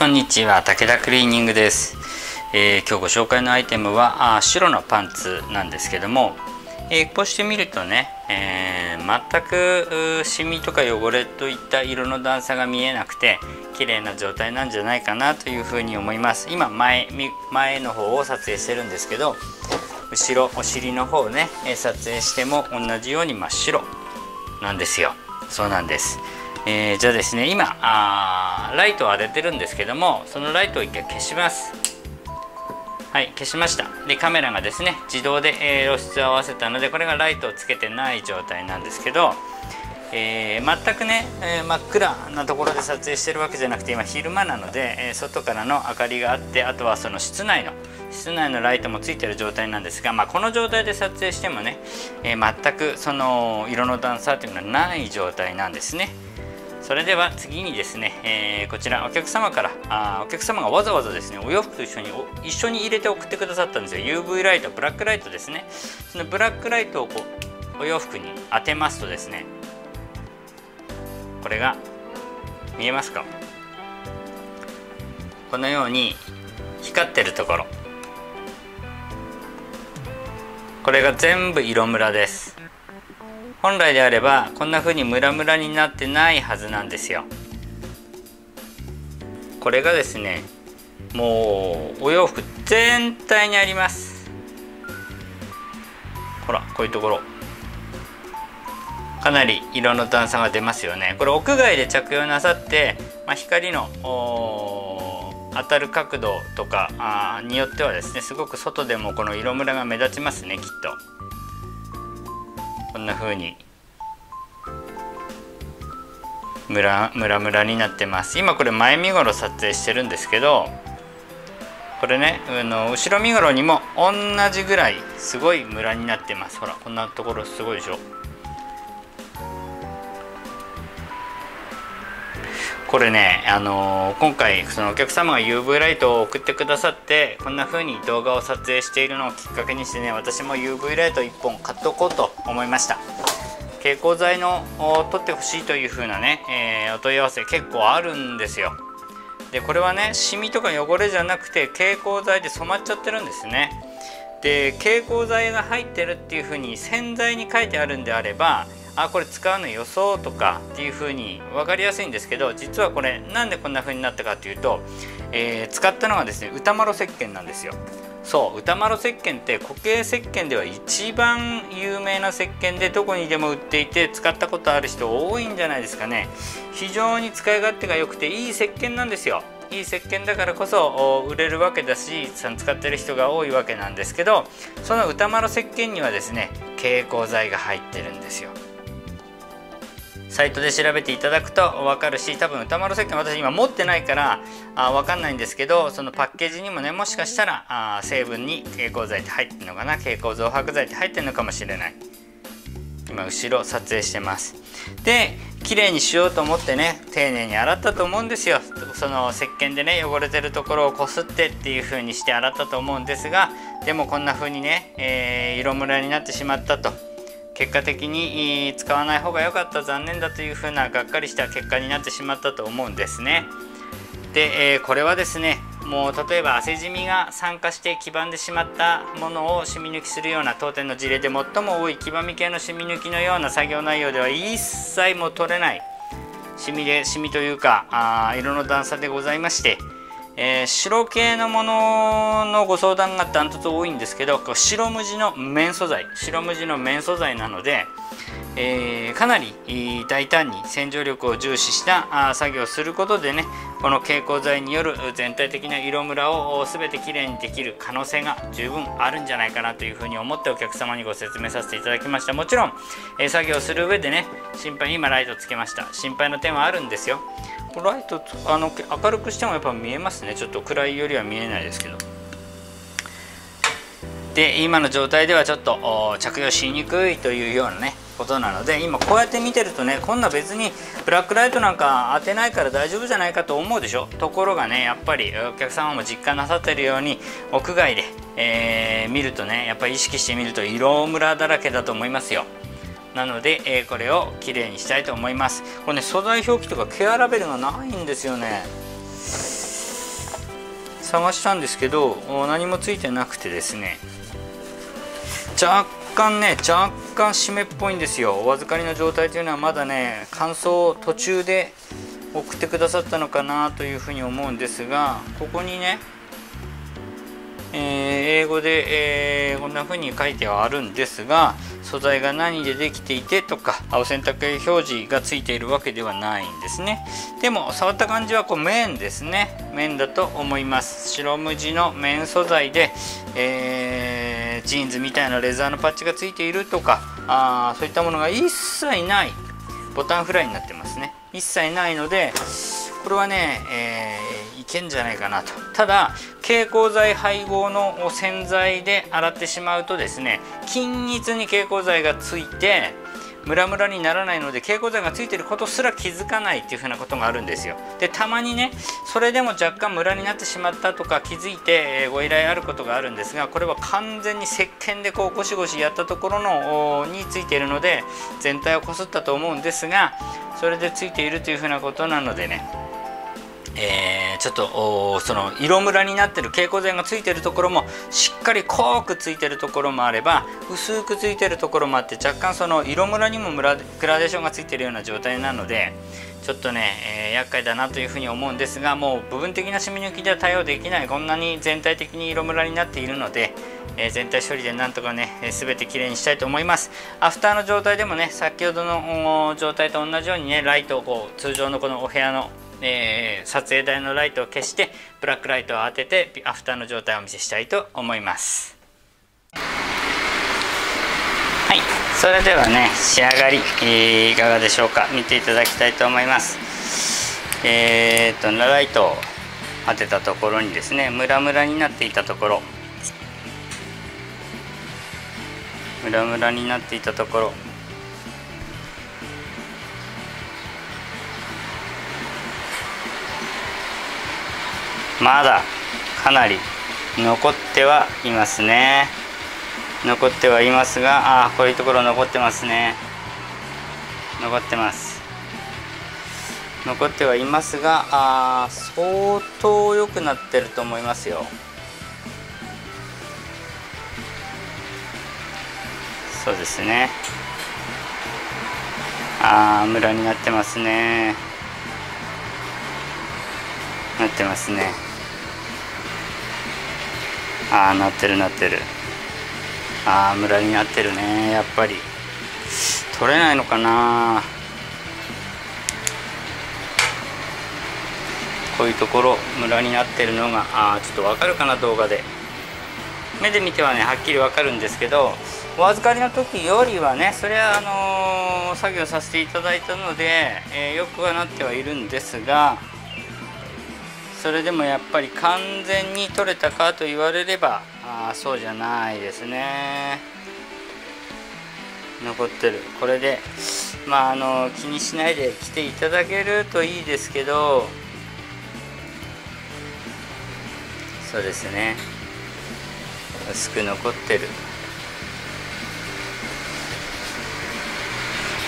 こんにちは武田クリーニングです、えー、今日ご紹介のアイテムはあ白のパンツなんですけども、えー、こうして見るとね、えー、全くシミとか汚れといった色の段差が見えなくて綺麗な状態なんじゃないかなというふうに思います。今前前の方を撮影してるんですけど後ろお尻の方ね撮影しても同じように真っ白なんですよ。そうなんです。えー、じゃあですね今あライトを当ててるんですけどもそのライトを一回消しますはい消しましたでカメラがですね自動で、えー、露出を合わせたのでこれがライトをつけてない状態なんですけど、えー、全くね、え真っ暗なところで撮影してるわけじゃなくて今昼間なので、え外からの明かりがあってあとはその室内の室内のライトもついてる状態なんですが、まあ、この状態で撮影してもね、え全くその色の段差というのはない状態なんですね。それでは次にですね、えー、こちらお客様からあお客様がわざわざですねお洋服と一緒に一緒に入れて送ってくださったんですよ。UV ライトブラックライトですね。そのブラックライトをこうお洋服に当てますとですねこれが見えますか？このように光ってるところ。これが全部色ムラです。本来であればこんな風にムラムラになってないはずなんですよ。これがですねもうお洋服全体にあります。ほらこういうところ。かなり色の段差が出ますよね。これ屋外で着用なさって、まあ、光の当たる角度とかによってはですねすごく外でもこの色ムラが目立ちますねきっと。こんな風にムラムラムラになってます。今これ前身頃撮影してるんですけどこれねあの後ろ身頃にも同じぐらいすごいムラになってます。ほらこんなところすごいでしょ。これね、あのー、今回そのお客様が UV ライトを送ってくださってこんな風に動画を撮影しているのをきっかけにしてね私も UV ライト1本買っておこうと思いました。蛍光剤の取ってほしいという風なね、えー、お問い合わせ結構あるんですよ。でこれはねシミとか汚れじゃなくて蛍光剤で染まっちゃってるんですね。で蛍光剤が入ってるっていう風に洗剤に書いてあるんであればあこれ使うの予想とかっていう風に分かりやすいんですけど実はこれなんでこんな風になったかっていうと、えー、使ったのがですね歌丸石鹸なんですよ。そう歌丸石鹸って固形石鹸では一番有名な石鹸でどこにでも売っていて使ったことある人多いんじゃないですかね。非常に使い勝手が良くていい石鹸なんですよ。いい石鹸だからこそ売れるわけだし使ってる人が多いわけなんですけどその歌丸石鹸にはですね蛍光剤が入ってるんですよ。サイトで調べていただくと分かるし多分歌丸石鹸私今持ってないからあ分かんないんですけどそのパッケージにもねもしかしたらあ成分に蛍光剤って入ってるのかな？蛍光増白剤って入ってるのかもしれない。今後ろ撮影してます。で綺麗にしようと思ってね丁寧に洗ったと思うんですよ。その石鹸でね汚れてるところをこすってっていう風にして洗ったと思うんですがでもこんな風にね、えー、色ムラになってしまったと。結果的に使わない方が良かった残念だというふうながっかりした結果になってしまったと思うんですね。で、え、これはですねもう例えば汗じみが酸化して黄ばんでしまったものを染み抜きするような当店の事例で最も多い黄ばみ系の染み抜きのような作業内容では一切も取れない染みで染みというかあ色の段差でございましてえー、白系のもののご相談がダントツ多いんですけど白無地の綿素材白無地の綿素材なので、えー、かなり大胆に洗浄力を重視した作業をすることでねこの蛍光剤による全体的な色ムラを全てきれいにできる可能性が十分あるんじゃないかなというふうに思ってお客様にご説明させていただきました。もちろん、えー、作業する上でね心配に今ライトつけました。心配の点はあるんですよ。ライトあの明るくしてもやっぱ見えますね。ちょっと暗いよりは見えないですけど。で今の状態ではちょっと着用しにくいというようなねことなので今こうやって見てるとねこんな別にブラックライトなんか当てないから大丈夫じゃないかと思うでしょ？ところがねやっぱりお客様も実感なさってるように屋外で、えー、見るとねやっぱり意識してみると色ムラだらけだと思いますよ。なので、えー、これをきれいにしたいと思います。これね素材表記とかケアラベルがないんですよね。探したんですけど何もついてなくてですね。若干ね若干湿っぽいんですよ。お預かりの状態というのはまだね乾燥途中で送ってくださったのかなというふうに思うんですがここにねえー、英語で、えー、こんな風に書いてはあるんですが素材が何でできていてとかあと洗濯表示がついているわけではないんですね。でも触った感じはこう綿ですね。綿だと思います。白無地の綿素材で、えー、ジーンズみたいなレザーのパッチがついているとかあそういったものが一切ないボタンフライになってますね。一切ないのでこれはね、えー、いけんじゃないかなと。ただ蛍光剤配合の洗剤で洗ってしまうとですね均一に蛍光剤がついてムラムラにならないので蛍光剤がついてることすら気づかないっていうふうなことがあるんですよ。でたまにねそれでも若干ムラになってしまったとか気づいてご依頼あることがあるんですがこれは完全に石鹸でこうゴシゴシやったところのについているので全体をこすったと思うんですがそれでついているというふうなことなのでねえー、ちょっとその色ムラになってる蛍光剤がついてるところもしっかり濃くついてるところもあれば薄くついてるところもあって若干その色ムラにもグラデーションがついてるような状態なのでちょっとね、えー、厄介だなというふうに思うんですがもう部分的な染み抜きでは対応できないこんなに全体的に色ムラになっているので、えー、全体処理でなんとかね、えー、全てきれいにしたいと思います。アフターの状態でもね先ほどの状態と同じようにねライトをこう通常のこのお部屋のえー、撮影台のライトを消してブラックライトを当ててアフターの状態をお見せしたいと思います。はい。それではね仕上がり、えー、いかがでしょうか。見ていただきたいと思います。えー、っとライトを当てたところにですねムラムラになっていたところ。ムラムラになっていたところ。まだかなり残ってはいますね。残ってはいますがあこういうところ残ってますね。残ってます。残ってはいますがあ相当良くなってると思いますよ。そうですね。ああムラになってますね。なってますね。ああなってるなってる。ああムラになってるねやっぱり。取れないのかな。こういうところムラになってるのがあちょっとわかるかな動画で。目で見てはねはっきりわかるんですけどお預かりの時よりはねそれはあのー、作業させていただいたので、えー、よくはなってはいるんですがそれでもやっぱり完全に取れたかと言われればあそうじゃないですね。残ってる。これでまああの気にしないで来ていただけるといいですけどそうですね。薄く残ってる。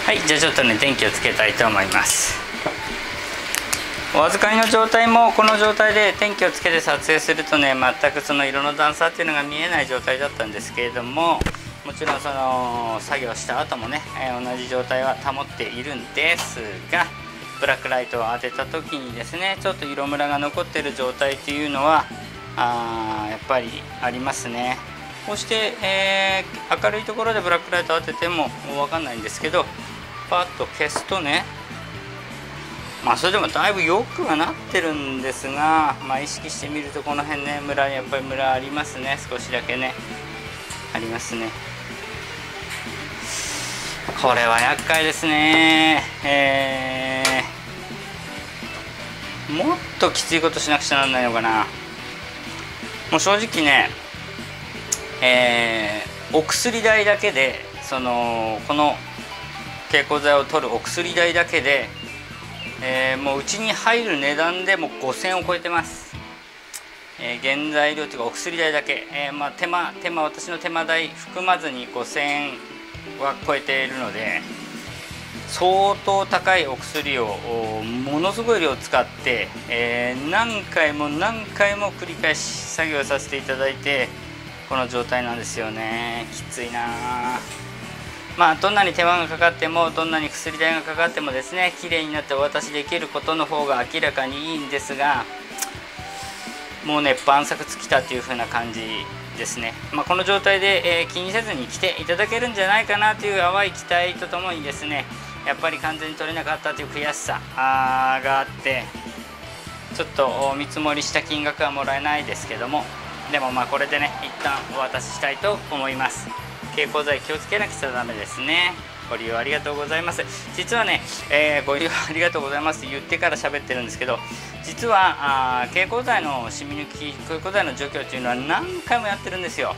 はいじゃあちょっとね電気をつけたいと思います。お預かりの状態もこの状態で天気をつけて撮影するとね全くその色の段差っていうのが見えない状態だったんですけれどももちろんその作業した後もね、え、同じ状態は保っているんですがブラックライトを当てた時にですねちょっと色ムラが残ってる状態っていうのはあやっぱりありますね。こうして、えー、明るいところでブラックライト当てても分かんないんですけどパッと消すとねまあそれでもだいぶよくはなってるんですが、まあ、意識してみるとこの辺ねムラやっぱりムラありますね。少しだけね。ありますね。これは厄介ですね。えー、もっときついことしなくちゃなんないのかな。もう正直ねえー、お薬代だけでそのこの蛍光剤を取るお薬代だけでえー、もううちに入る値段でも5000を超えてます、えー、原材料というかお薬代だけ、えー、まあ、手間手間私の手間代含まずに5000は超えているので相当高いお薬をものすごい量使って、え、何回も何回も繰り返し作業させていただいてこの状態なんですよね。きついなあまあどんなに手間がかかってもどんなに薬代がかかってもですね綺麗になってお渡しできることの方が明らかにいいんですがもうね晩作尽きたっていう風な感じですね、まあ、この状態で、えー、気にせずに来ていただけるんじゃないかなという淡い期待とともにですねやっぱり完全に取れなかったという悔しさがあってちょっと見積もりした金額はもらえないですけどもでもまあこれでね一旦お渡ししたいと思います。蛍光剤気をつけなくちゃダメですね。ご利用ありがとうございます。実はね、えー、ご利用ありがとうございますって言ってから喋ってるんですけど実はあ蛍光剤の染み抜き蛍光剤の除去っていうのは何回もやってるんですよ。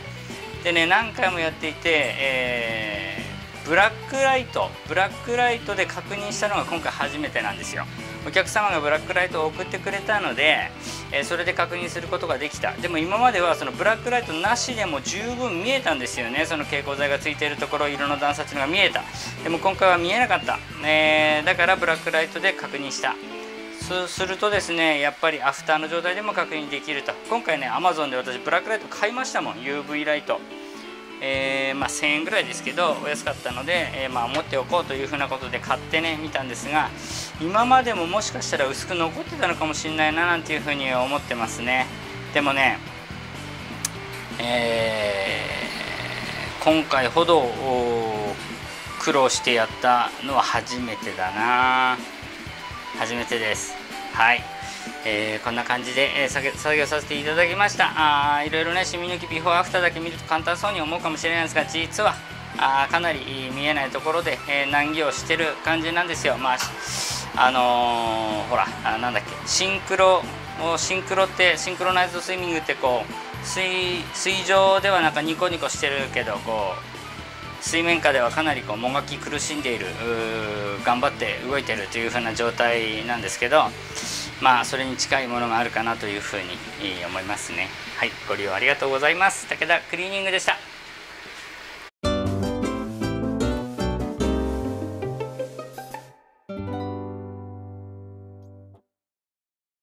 でね何回もやっていて、えー、ブラックライトブラックライトで確認したのが今回初めてなんですよ。お客様がブラックライトを送ってくれたので、え、それで確認することができた。でも今まではそのブラックライトなしでも十分見えたんですよね。その蛍光剤がついているところ色の段差っていうのが見えた。でも今回は見えなかった、えー、だからブラックライトで確認した。そうするとですねやっぱりアフターの状態でも確認できると。今回ね Amazon で私ブラックライト買いましたもん。UV ライト。えー、まあ、1000円ぐらいですけどお安かったので、えー、まあ、持っておこうというふうなことで買ってね見たんですが今までももしかしたら薄く残ってたのかもしれないななんていうふうに思ってますね。でもね、えー、今回ほど苦労してやったのは初めてだな。初めてです。はい。えー、こんな感じで、えー、作業させていただきました。あいろいろねシミ抜きビフォーアフターだけ見ると簡単そうに思うかもしれないんですが実はあかなり見えないところで、えー、難儀をしてる感じなんですよ。まああのー、ほらあなんだっけシンクロシンクロってシンクロナイズドスイミングってこう水水上ではなんかニコニコしてるけどこう水面下ではかなりこうもがき苦しんでいる頑張って動いてるという風な状態なんですけどまあそれに近いものがあるかなというふうに思いますね。はいご利用ありがとうございます。武田クリーニングでした。